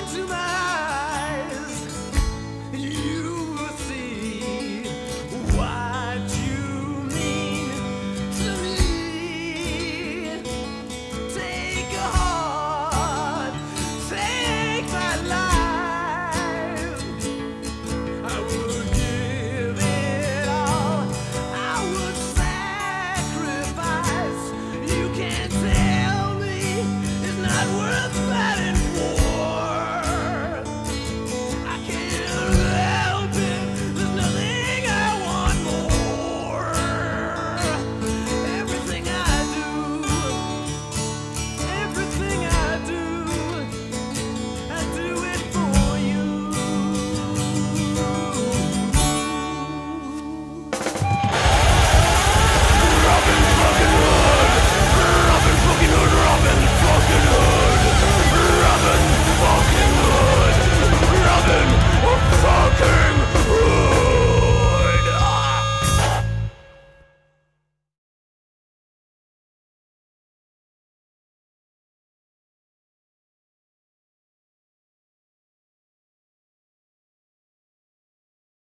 into my eyes, you will see what you mean to me. Take a heart, take my life. I would give it all, I would sacrifice. You can't tell me it's not worth.